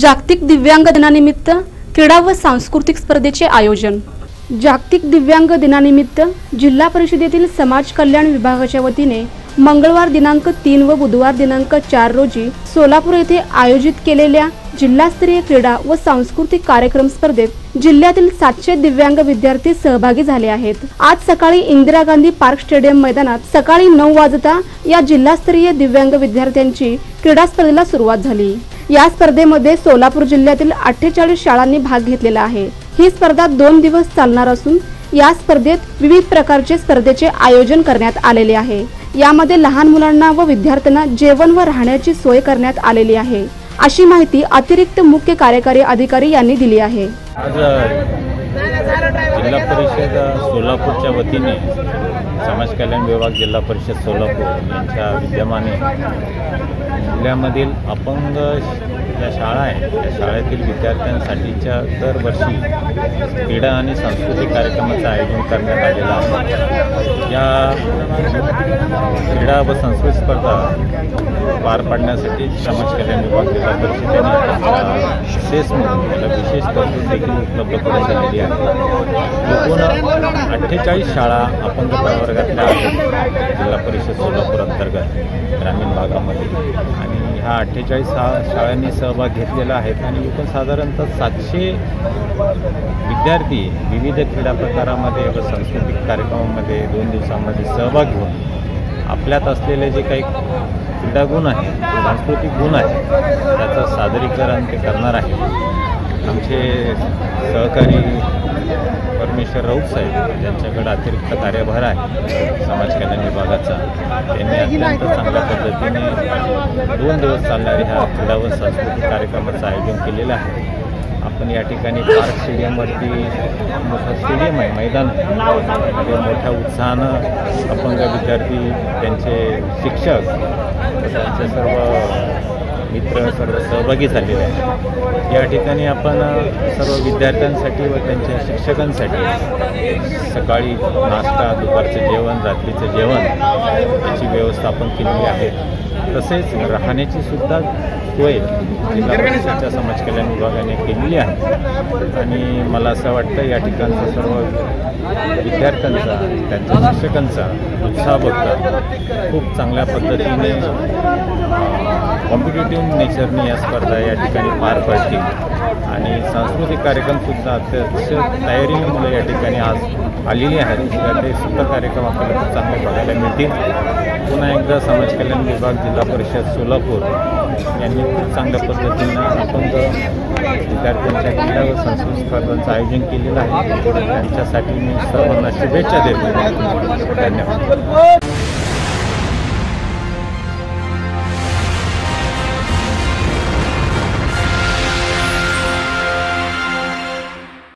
जागतिक दिव्यांग दिनानिमित्त क्रीडा व सांस्कृतिक स्पर्धेचे आयोजन. जागतिक दिव्यांग दिनानिमित्त जिल्हा परिषदेतील समाज कल्याण विभागाच्या वतीने मंगळवार दिनांक तीन व बुधवार दिनांक चार रोजी सोलापूर येथे आयोजित केलेल्या जिल्हास्तरीय क्रीडा व सांस्कृतिक कार्यक्रम स्पर्धेत जिल्ह्यातील सातशे दिव्यांग विद्यार्थी सहभागी झाले आहेत. आज सकाळी इंदिरा गांधी पार्क स्टेडियम मैदानात सकाळी नऊ वाजता या जिल्हास्तरीय दिव्यांग विद्यार्थ्यांची क्रीडा स्पर्धेला सुरुवात झाली. या स्पर्धेमध्ये सोलापूर जिल्ह्यातील अठ्ठेचाळीस शाळांनी भाग घेतलेला आहे. ही स्पर्धा दोन दिवस चालणार असून या स्पर्धेत विविध प्रकारचे स्पर्धेचे आयोजन करण्यात आलेले आहे. यामध्ये लहान मुलांना व विद्यार्थ्यांना जेवण व राहण्याची सोय करण्यात आलेली आहे. अशी माहिती अतिरिक्त मुख्य कार्यकारी अधिकारी यांनी दिली आहे. आज जिल्हा परिषद सोलापूरच्या वतीने समाज कल्याण विभाग जिल्हा परिषद सोलापूर यांच्या विद्यमाने जिल्ह्यामधील अपंग ज्या शाळा आहेत त्या शाळेतील विद्यार्थ्यांसाठीच्या दरवर्षी क्रीडा आणि सांस्कृतिक कार्यक्रमाचं आयोजन करण्यात आलेलं आहे. या क्रीडा व संस्कृत स्पर्धा पार पाडण्यासाठी समाज कल्याण विभाग जिल्हा परिषदेने सेस म्हणून त्याला विशेष तरतूद देखील उपलब्ध करून दिलेली आहे. एकूण अठ्ठेचाळीस शाळा अपंग प्रवर्गातल्या आहेत जिल्हा परिषद सोलापूर अंतर्गत ग्रामीण भागामध्ये. आणि ह्या अठ्ठेचाळीस हा शाळांनी सहभाग घेतलेला आहे. आणि एकूण साधारणतः सातशे विद्यार्थी विविध क्रीडा प्रकारामध्ये व सांस्कृतिक कार्यक्रमामध्ये दोन दिवसांमध्ये सहभाग घेऊन आपल्यात असलेले जे काही क्रीडा गुण आहेत सांस्कृतिक गुण आहेत त्याचं सादरीकरण ते करणार आहे आमचे सहकारी परमेश्वर राऊत साहेब ज्यांच्याकडे अतिरिक्त कार्यभार आहे. समाज कल्याण विभागाचा. त्यांनी अत्यंत चांगल्या पद्धतीने दोन दिवस चालणाऱ्या ह्या क्रीडा व सांस्कृतिक कार्यक्रमाचं आयोजन केलेलं आहे. आपण या ठिकाणी पार्क स्टेडियमवरती मोठं स्टेडियम आहे मैदान आहे. मोठ्या उत्साहानं अपंग विद्यार्थी त्यांचे शिक्षक त्यांचे सर्व मित्र सर्व सहभागी झालेले आहेत. या ठिकाणी आपण सर्व विद्यार्थ्यांसाठी व त्यांच्या शिक्षकांसाठी सकाळी नाश्ता दुपारचं जेवण रात्रीचं जेवण याची व्यवस्था आपण केलेली आहे. तसेच राहण्याची सुद्धा सोय जिल्हा समाज कल्याण विभागाने केलेली आहे. आणि मला असं वाटतं या ठिकाणचा सर्व विद्यार्थ्यांचा त्यांच्या शिक्षकांचा उत्साह बघता खूप चांगल्या पद्धतीने कॉम्पिटेटिव्ह नेचरने या स्पर्धा या ठिकाणी पार पडतील आणि सांस्कृतिक कार्यक्रमसुद्धा अत्यंत तयारीने मुलं या ठिकाणी आज आलेली आहेत. ते सुद्धा कार्यक्रम आपल्याला खूप चांगले बघायला मिळतील. पुन्हा एकदा समाज कल्याण विभाग जिल्हा परिषद सोलापूर यांनी खूप चांगल्या पद्धतीनं अपंग विद्यार्थ्यांच्या क्रीडा व संस्कृत स्पर्धांचं आयोजन केलेलं आहे. त्यांच्यासाठी मी सर्वांना शुभेच्छा देतो. धन्यवाद.